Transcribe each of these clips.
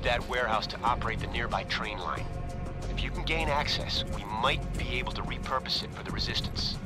Used that warehouse to operate the nearby train line. If you can gain access, we might be able to repurpose it for the Resistance.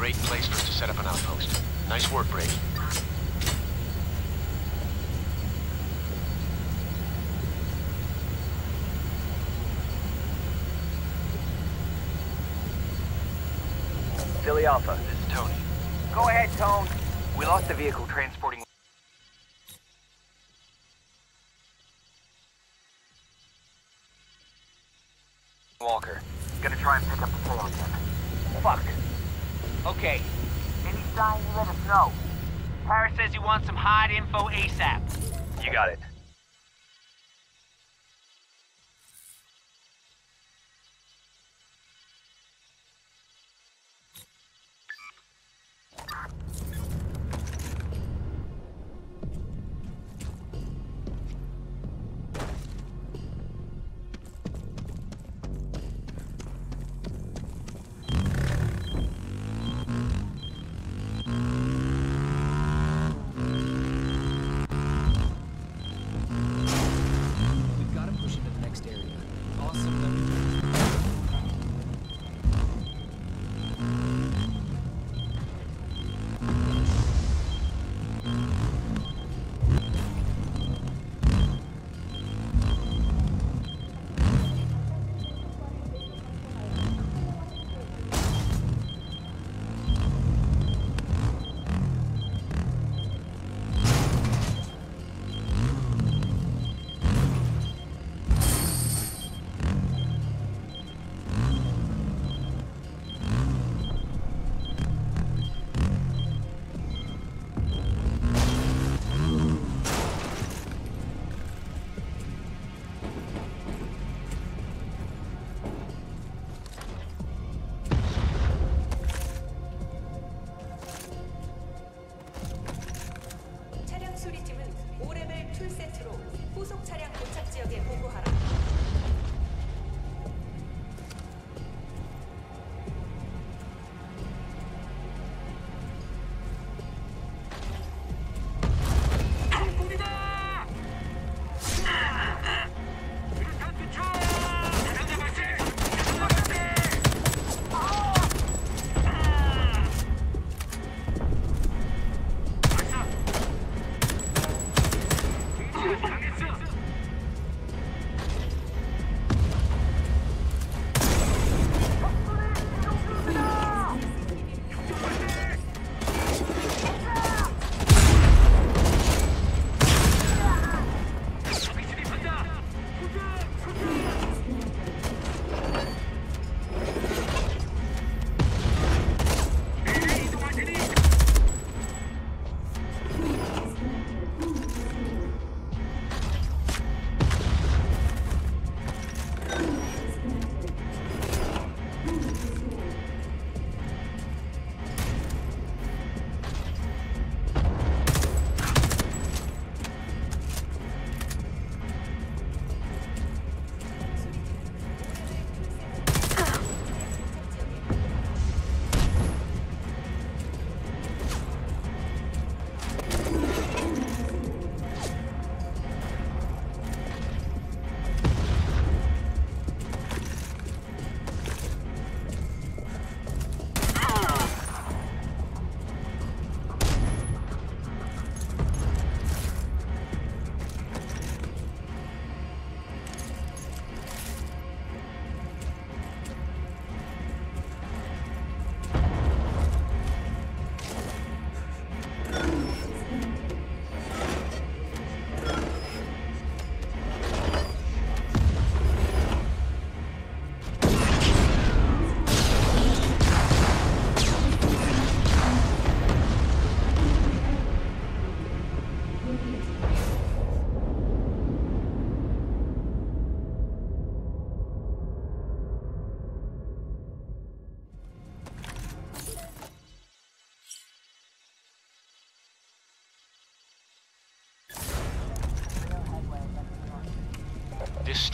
Great place for us to set up an outpost. Nice work, Brady. Philly Alpha, this is Tony. Go ahead, Tone. We lost the vehicle transporting... Walker. Gonna try and pick up the tail again. Fuck. Okay. Any sign, you let us know. Parrish says he wants some hot info ASAP. You got it. 차량 도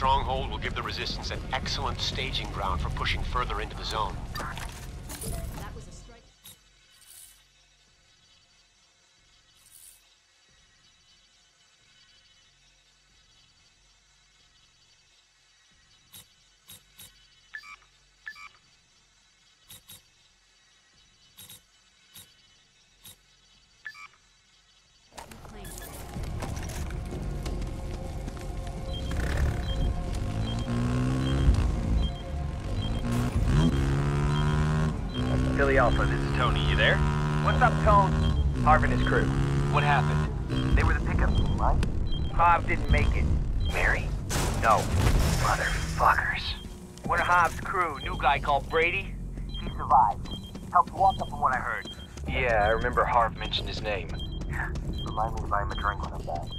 stronghold will give the resistance an excellent staging ground for pushing further into the zone. Philly Alpha, this is Tony. You there? What's up, Tone? Harv and his crew. What happened? They were the pickup team, right? Harv didn't make it. Mary? No. Motherfuckers. One of Harv's crew, new guy called Brady. He survived. Helped walk up from what I heard. Yeah, I remember Harv mentioned his name. Remind me to buy him a drink when I'm back.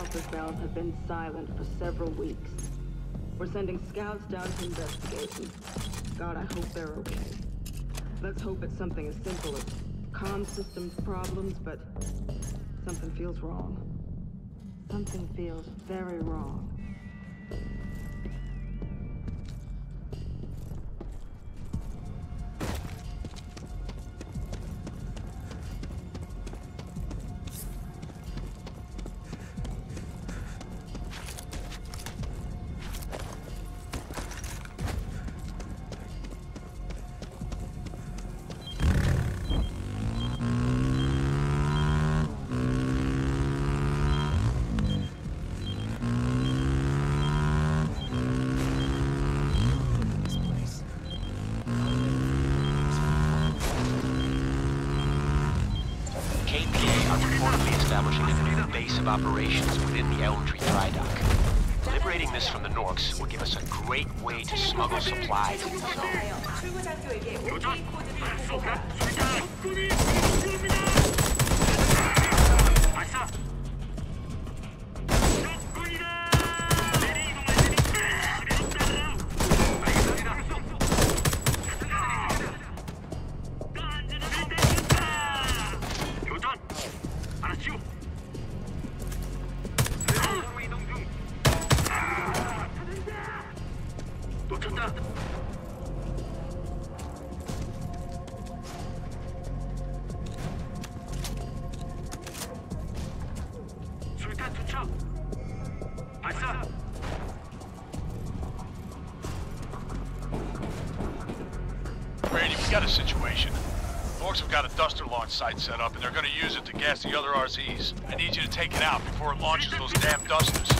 Alpha cells have been silent for several weeks. We're sending scouts down to investigate. God, I hope they're okay. Let's hope it's something as simple as comm systems problems, but something feels wrong. Something feels very wrong. Site set up, and they're gonna use it to gas the other RZs. I need you to take it out before it launches those damn dusters.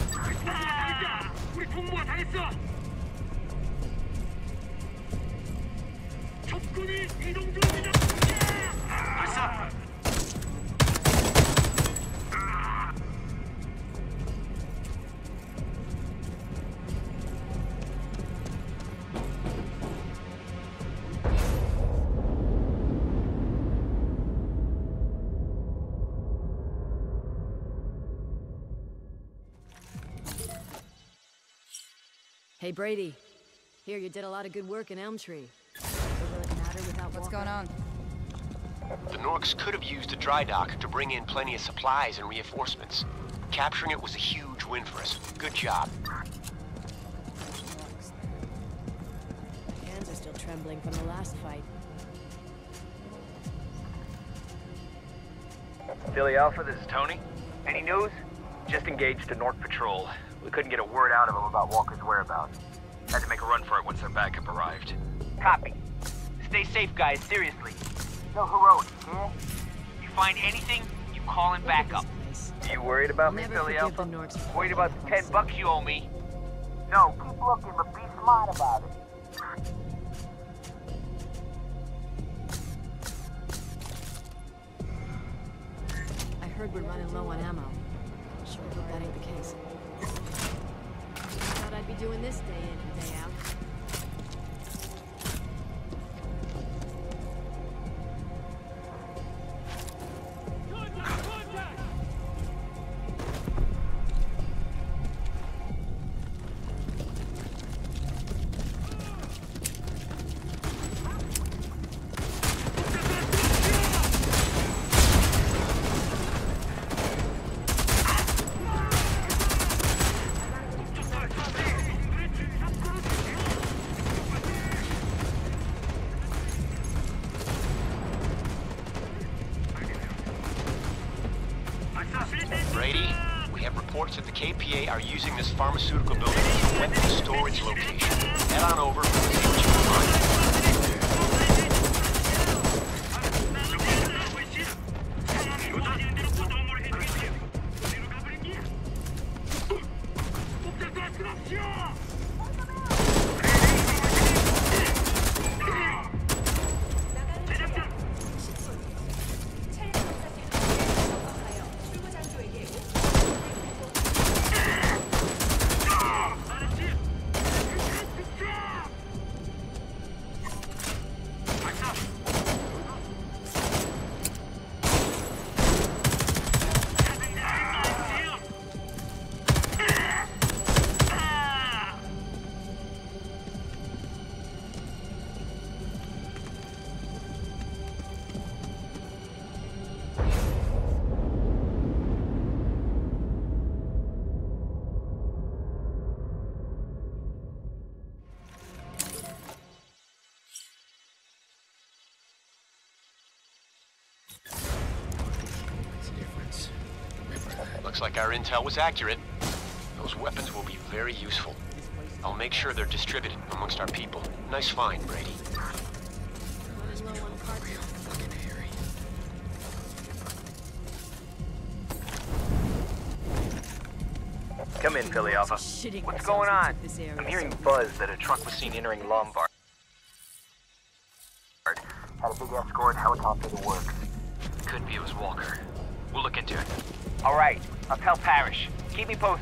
Hey, Brady. Here, you did a lot of good work in Elm Tree. But will it matter without What's Walker? going on? The Norks could have used the dry dock to bring in plenty of supplies and reinforcements. Capturing it was a huge win for us. Good job. Hands are still trembling from the last fight. Philly Alpha, this is Tony. Any news? Just engaged a Nork Patrol. We couldn't get a word out of him about Walker's whereabouts. Had to make a run for it once their backup arrived. Copy. Stay safe, guys, seriously. No heroics, yeah? You find anything, you call in backup. Place. You worried about me, Never Philly forgive Alpha? the Norks for Worried about the 10 bucks you owe me? No, keep looking, but be smart about it. I heard we're running low on ammo. Sure hope that ain't the case. Thought I'd be doing this day in and day out. Looks like our intel was accurate. Those weapons will be very useful. I'll make sure they're distributed amongst our people. Nice find, Brady. Running low on cartridges. Come in, Philly Alpha. Shitting What's going on? into this area, I'm hearing buzz that a truck was seen entering Lombard. Me posted.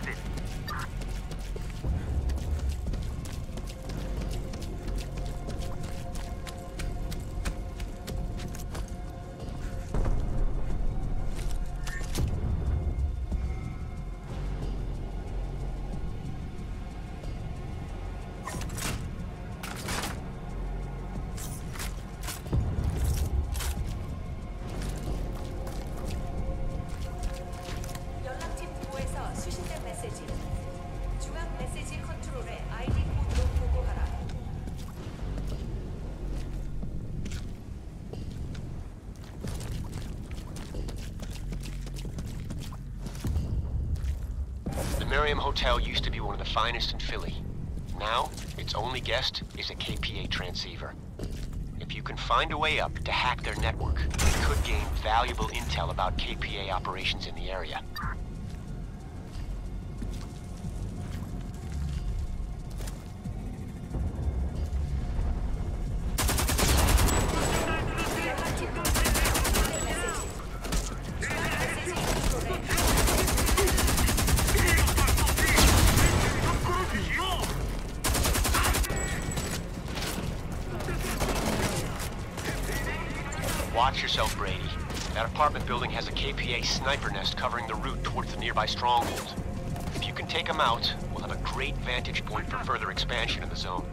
The Merriam Hotel used to be one of the finest in Philly. Now, its only guest is a KPA transceiver. If you can find a way up to hack their network, you could gain valuable intel about KPA operations in the area. Nearby stronghold. If you can take them out, we'll have a great vantage point for further expansion in the zone.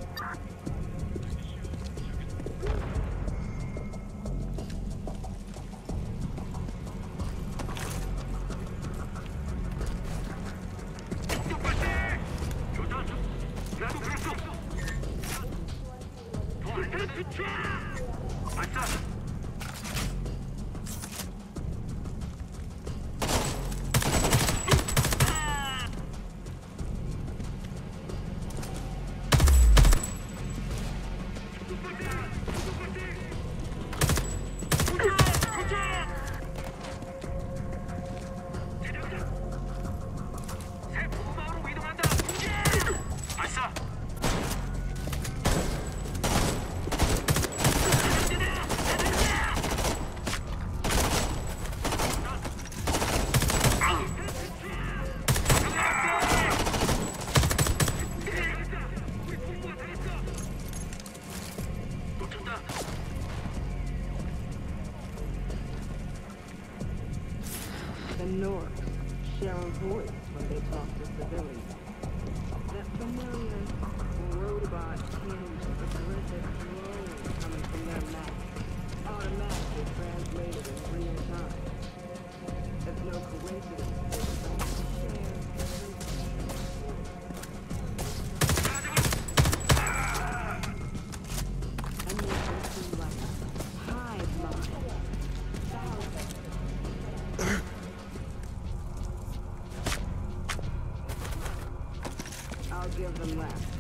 I'll give them that.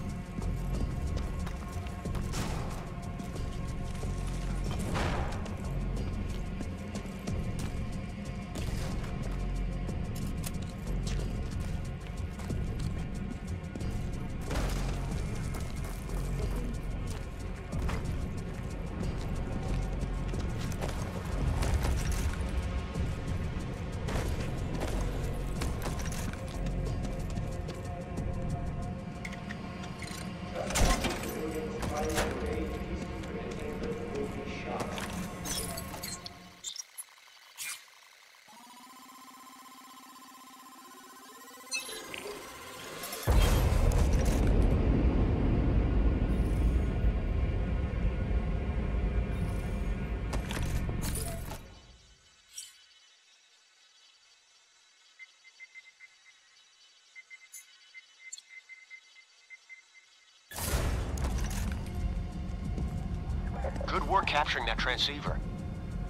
Good work capturing that transceiver.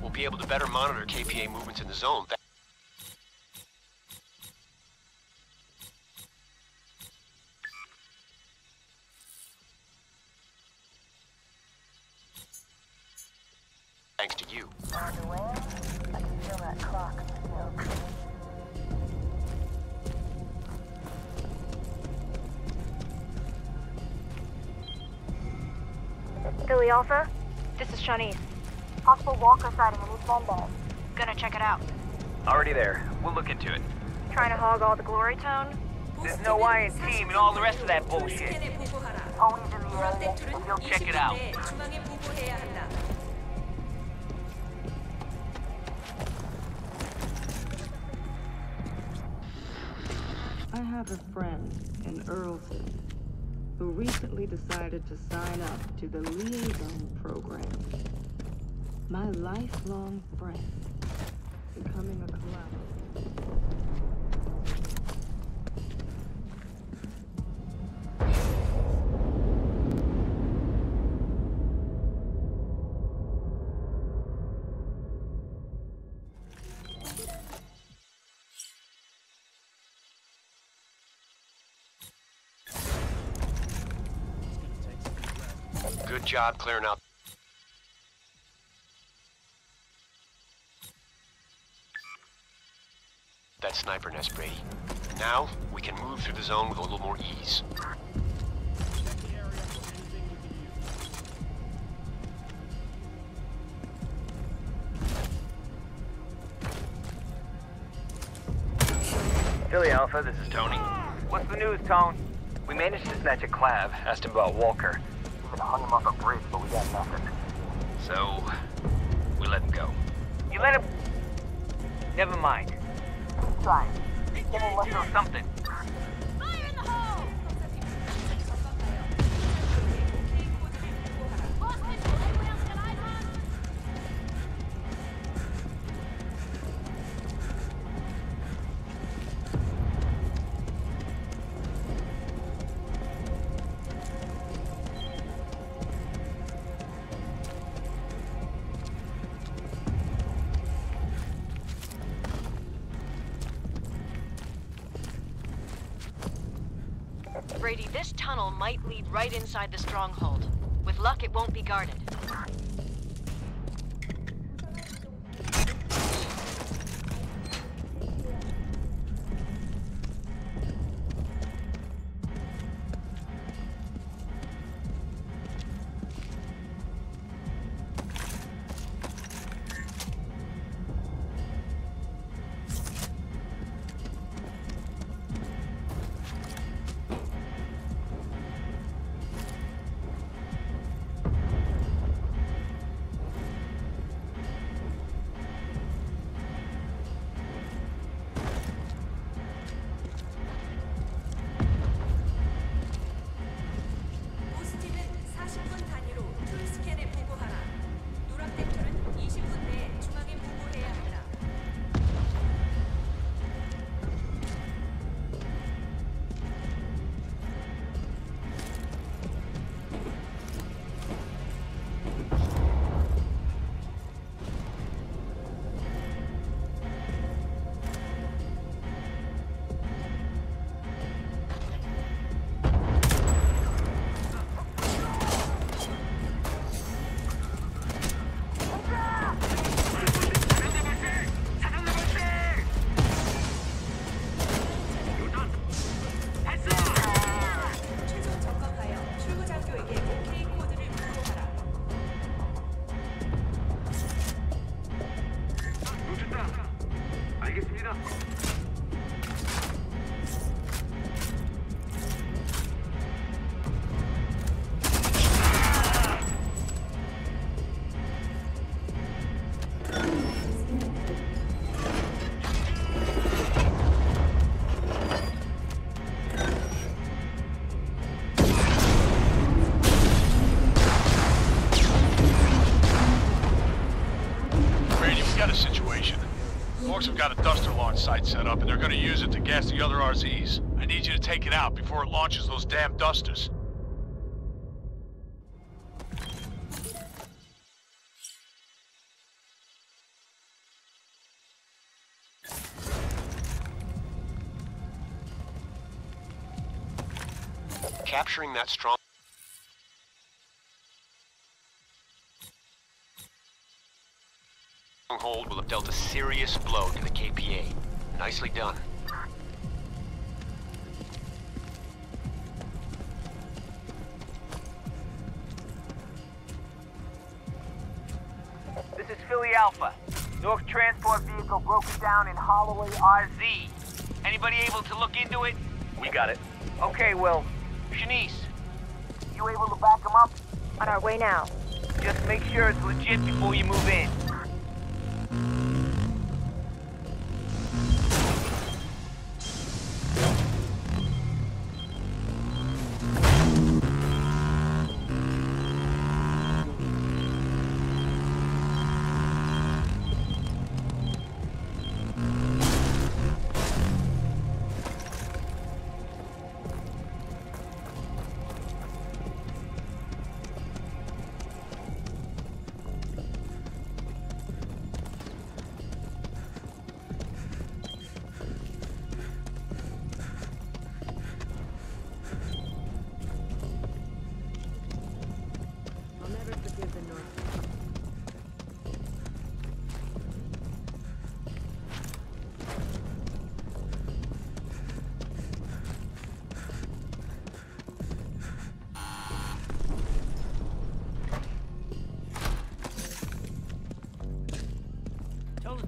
We'll be able to better monitor KPA movements in the zone. Thanks to you. Philly Alpha, this is Shanice. Possible Walker sighting in East Bombay. Gonna check it out. Already there. We'll look into it. Trying to hog all the glory tone? There's no I team and all the rest of that bullshit. We'll check it out. I have a friend in Earlton who recently decided to sign up to the Liaison Program. My lifelong friend, becoming a collaborator. Job clearing out. That sniper nest, Brady. Now, we can move through the zone with a little more ease. Philly Alpha, this is Tony. What's the news, Tone? We managed to snatch a clav, asked him about Walker. Even hung him off a bridge, but we got nothing. So, we let him go. You let him... Never mind. Try. Do something. Right inside the stronghold. With luck, it won't be guarded. Site set up, and they're gonna use it to gas the other RZs. I need you to take it out before it launches those damn dusters. Capturing that strong... Stronghold will have dealt a serious blow to the KPA. Nicely done. This is Philly Alpha. Nork transport vehicle broken down in Holloway RZ. Anybody able to look into it? We got it. Okay, well, Shanice, you able to back them up? On our way now. Just make sure it's legit before you move in.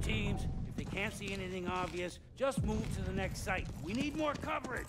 Teams, if they can't see anything obvious, just move to the next site. We need more coverage.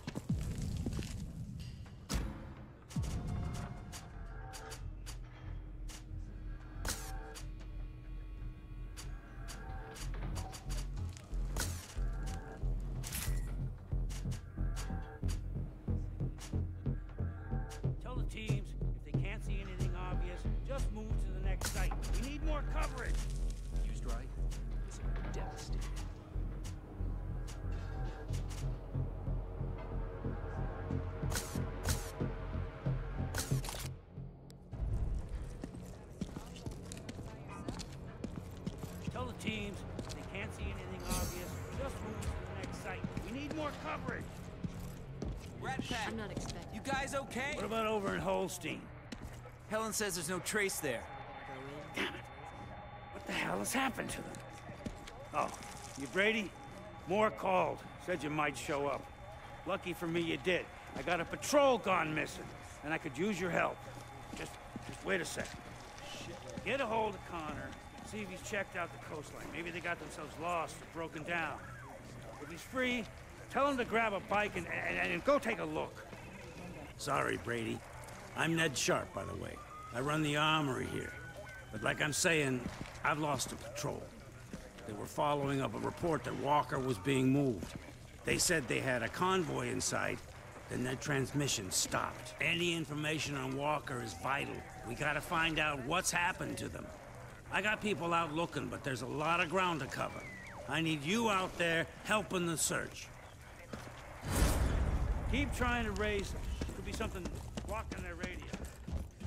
Holstein? Helen says there's no trace there. Damn it. What the hell has happened to them? Oh, you Brady? More called. Said you might show up. Lucky for me you did. I got a patrol gone missing, and I could use your help. Just, just wait a second. Get a hold of Connor, see if he's checked out the coastline. Maybe they got themselves lost or broken down. If he's free, tell him to grab a bike and, and, and go take a look. Sorry, Brady. I'm Ned Sharp, by the way. I run the armory here. But like I'm saying, I've lost a patrol. They were following up a report that Walker was being moved. They said they had a convoy in sight, then their transmission stopped. Any information on Walker is vital. We gotta find out what's happened to them. I got people out looking, but there's a lot of ground to cover. I need you out there helping the search. Keep trying to raise. Could be something blocking their radio.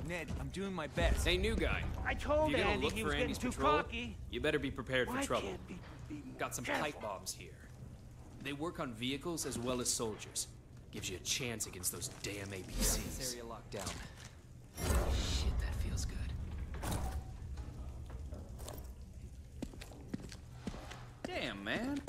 Ned, I'm doing my best. Hey, new guy. I told you're Andy look he for was getting Andy's too cocky. You better be prepared Why for trouble. can't we be Got some careful? pipe bombs here. They work on vehicles as well as soldiers. Gives you a chance against those damn APCs. This area locked down. Shit, that feels good. Damn, man.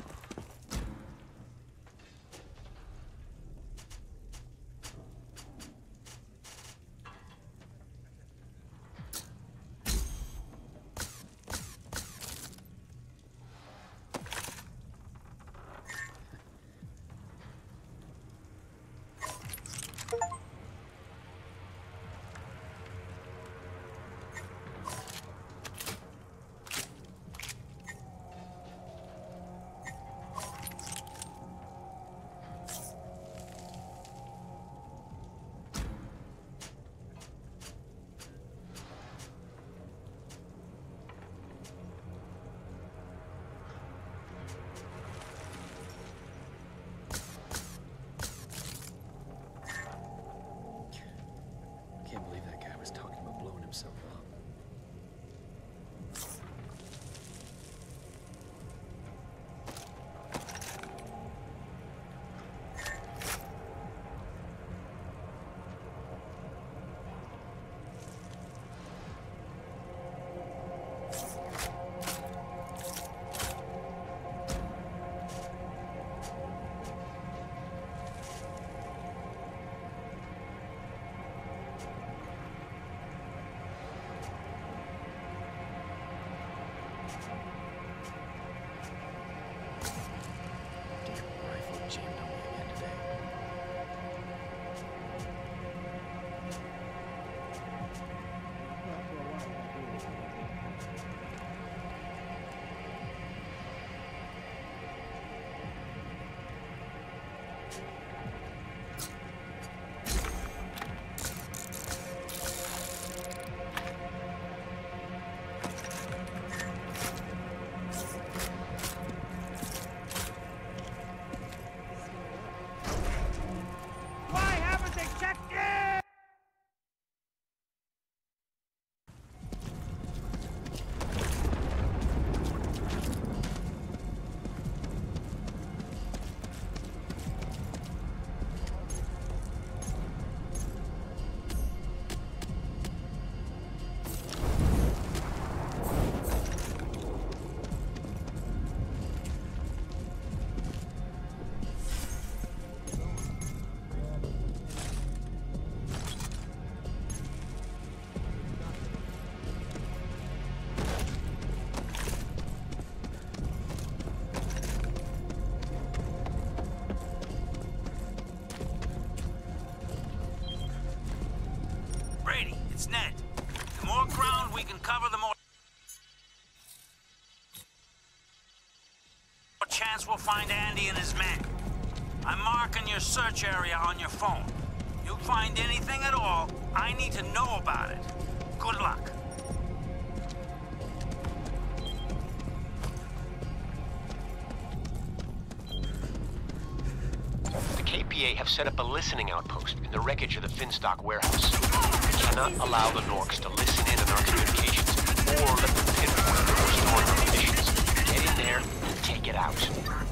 Find Andy and his men. I'm marking your search area on your phone. You find anything at all, I need to know about it. Good luck. The KPA have set up a listening outpost in the wreckage of the Finstock warehouse. We cannot allow the Norks to listen in on our communications or let them pinpoint where we're. Get in there and take it out.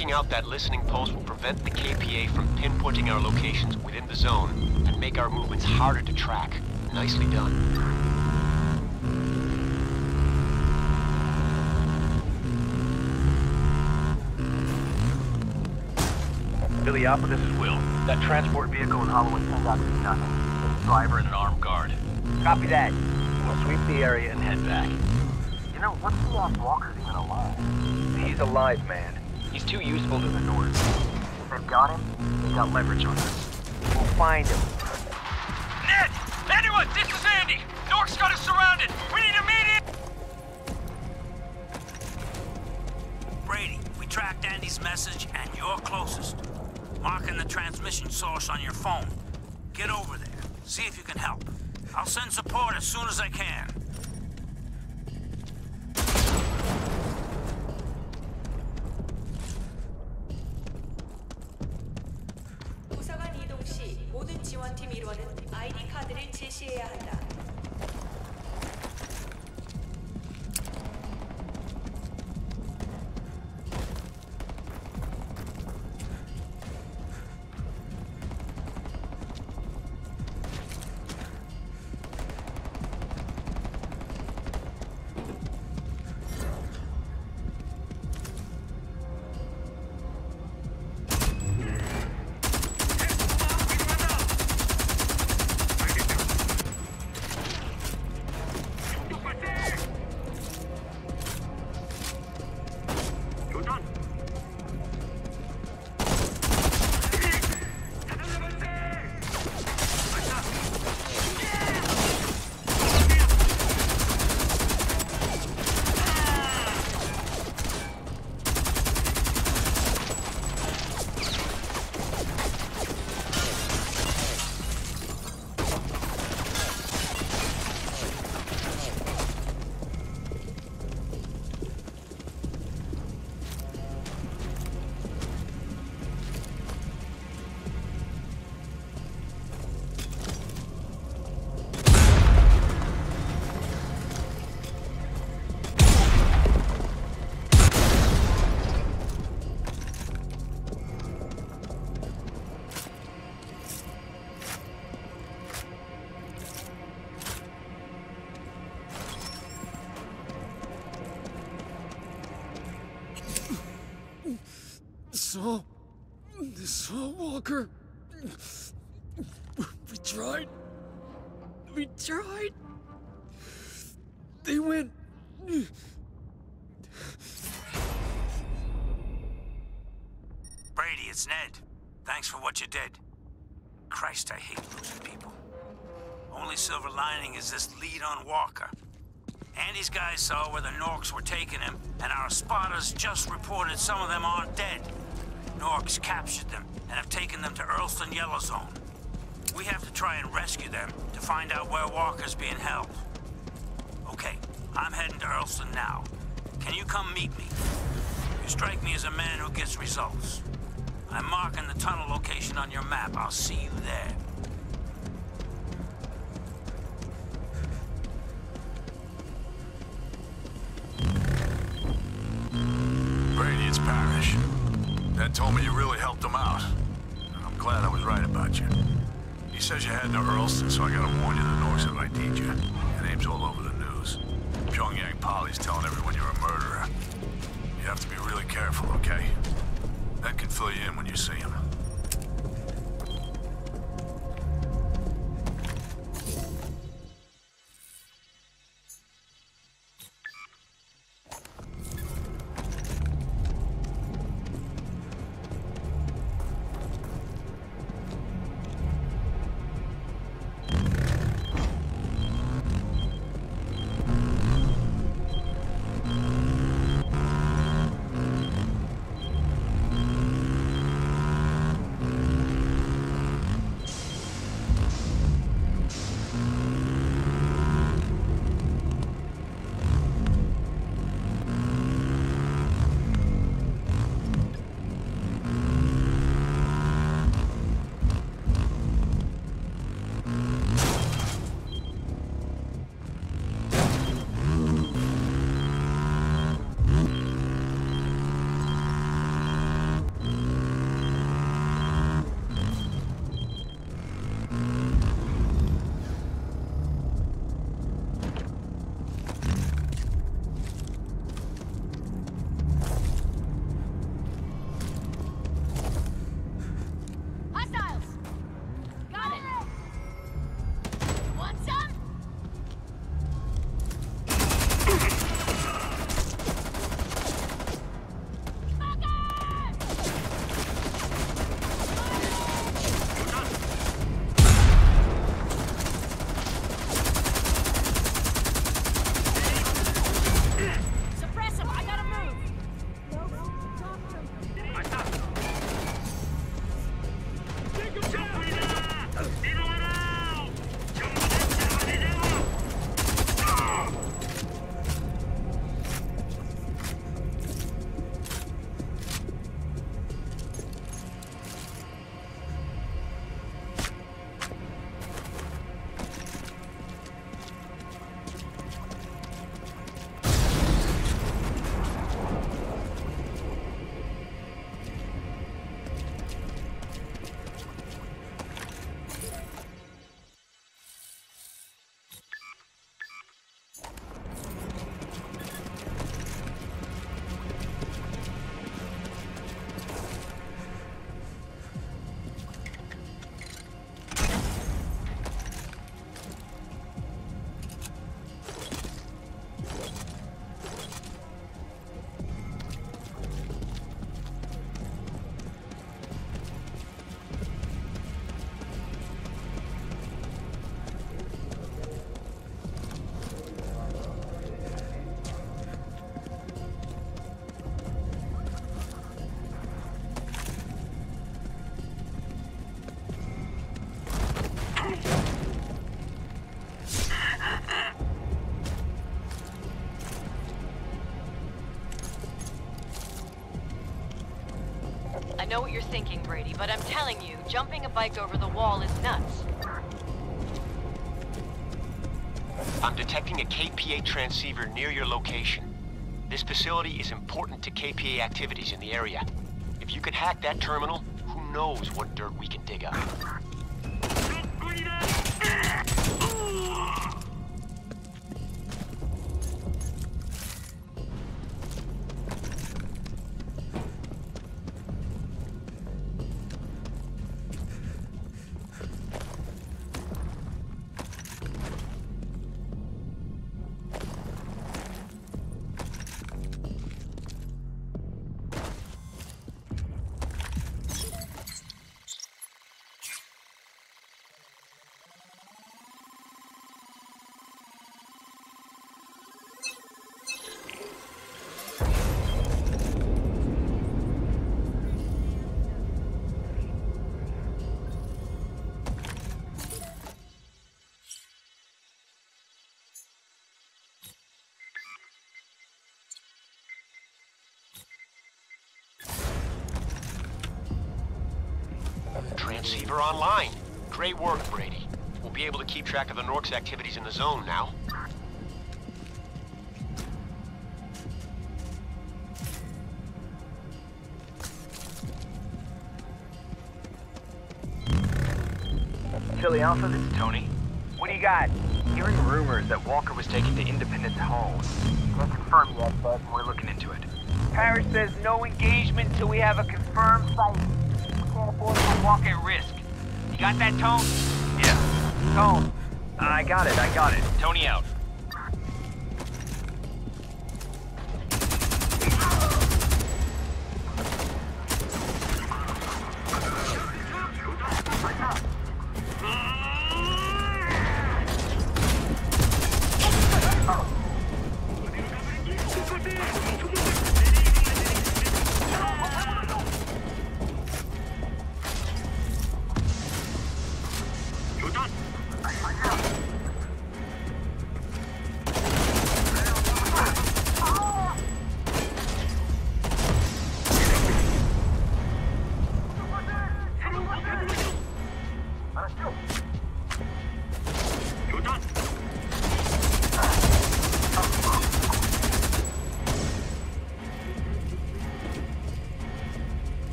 Taking out that listening post will prevent the KPA from pinpointing our locations within the zone and make our movements harder to track. Nicely done. Philly Alpha, this is Will. That transport vehicle in Holloway turned out to be nothing. Driver and an armed guard. Copy that. We'll sweep the area and head back. You know, what's the off Walker's even alive? He's alive, man. He's too useful to the North. They've got him, they've got leverage on us. We'll find him. Ned! Anyone! This is Andy! Nork's got us surrounded! We need immediate... Brady, we tracked Andy's message, and you're closest. Marking the transmission source on your phone. Get over there. See if you can help. I'll send support as soon as I can. Walker. We tried. We tried. They went. Brady, it's Ned. Thanks for what you did. Christ, I hate losing people. Only silver lining is this lead on Walker. Andy's guys saw where the Norks were taking him, and our spotters just reported some of them aren't dead. Norks captured them and have taken them to Earlston Yellow Zone. We have to try and rescue them to find out where Walker's being held. Okay, I'm heading to Earlston now. Can you come meet me? You strike me as a man who gets results. I'm marking the tunnel location on your map. I'll see you there. Brady, it's Parrish. Dad told me you really helped him out. I'm glad I was right about you. He says you had no Earlston, so I gotta warn you the Norks have ID'd you. Your name's all over the news. Pyongyang Polly's telling everyone you're a murderer. You have to be really careful, okay? That can fill you in when you see him. Know what you're thinking, Brady, but I'm telling you, jumping a bike over the wall is nuts. I'm detecting a KPA transceiver near your location. This facility is important to KPA activities in the area. If you can hack that terminal, who knows what dirt we can dig up. Transceiver online. Great work, Brady. We'll be able to keep track of the Norks activities in the zone now. Philly Alpha, this is Tony. What do you got? Hearing rumors that Walker was taken to Independence Hall. Can't confirm yet, but we're looking into it. Parrish says no engagement till we have a confirmed site. We can't afford to walk at risk. Got that, Tone? Yeah. Tone. I got it, I got it. Tony out.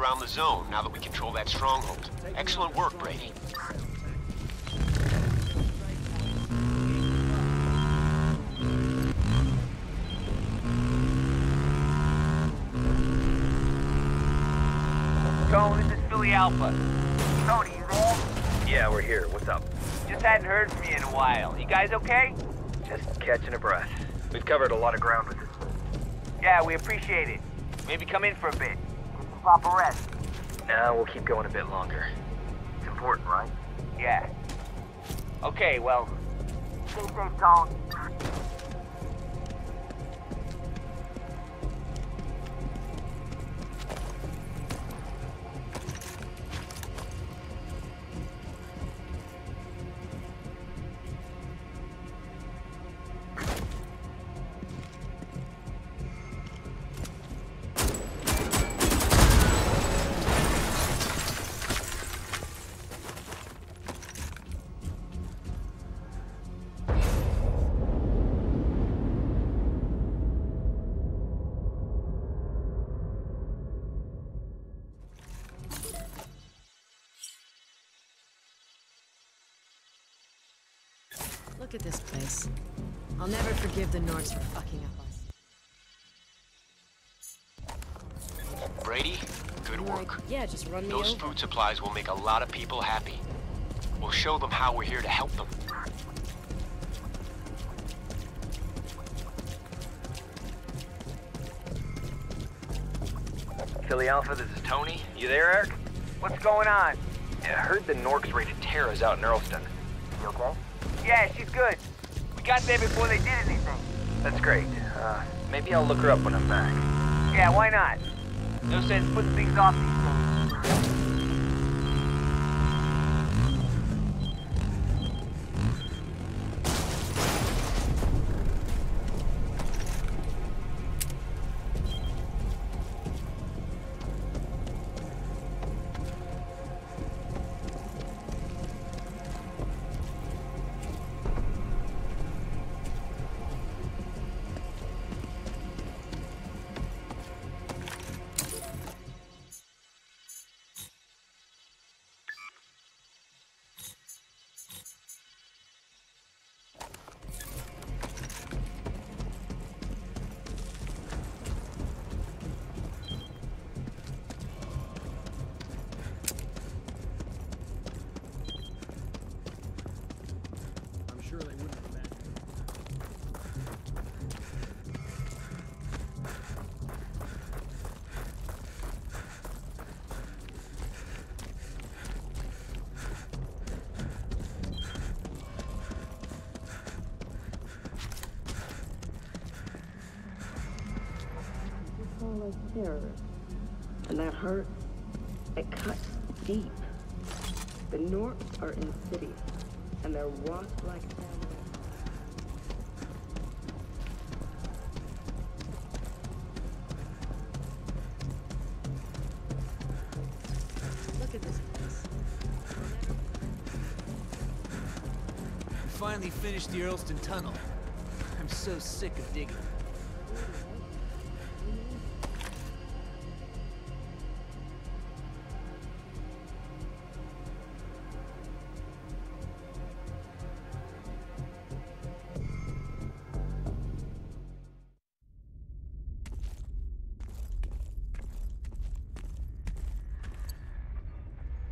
Around the zone now that we control that stronghold. Excellent work, Brady. Tone, this is Philly Alpha. Tony, you there? Yeah, we're here. What's up? Just hadn't heard from you in a while. You guys okay? Just catching a breath. We've covered a lot of ground with this. Yeah, we appreciate it. Maybe come in for a bit. Get some proper rest. Nah, we'll keep going a bit longer. It's important, right? Yeah. Okay, well, stay safe, Tone. Look at this place. I'll never forgive the Norks for fucking up us. Brady, good work. Yeah, just run me Those over. food supplies will make a lot of people happy. We'll show them how we're here to help them. Philly Alpha, this is Tony. You there, Eric? What's going on? I heard the Norks raided Terra's out in Earlston. You okay? Yeah, she's good. We got there before they did anything. That's great. Uh, maybe I'll look her up when I'm back. Yeah, why not? No sense putting things off these finally finished the Earlston Tunnel. I'm so sick of digging.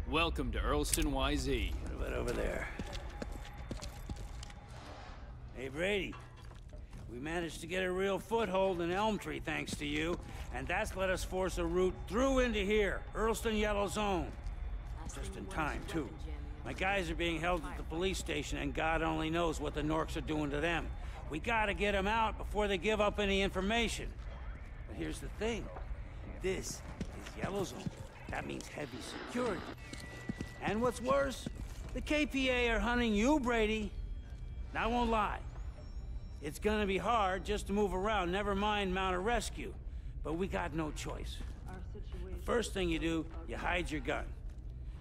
Welcome to Earlston YZ. What about over there? Hey, Brady. We managed to get a real foothold in Elm Tree thanks to you, and that's let us force a route through into here, Earlston Yellow Zone. Just in time, too. My guys are being held at the police station, and God only knows what the Norks are doing to them. We gotta get them out before they give up any information. But here's the thing. This is Yellow Zone. That means heavy security. And what's worse, the KPA are hunting you, Brady. Now, I won't lie. It's gonna be hard just to move around, never mind mount a rescue. But we got no choice. The first thing you do, you hide your gun.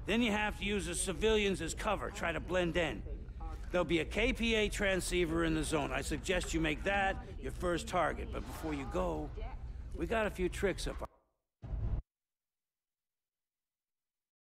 Then you have to use the civilians as cover, try to blend in. There'll be a KPA transceiver in the zone. I suggest you make that your first target. But before you go, we got a few tricks up our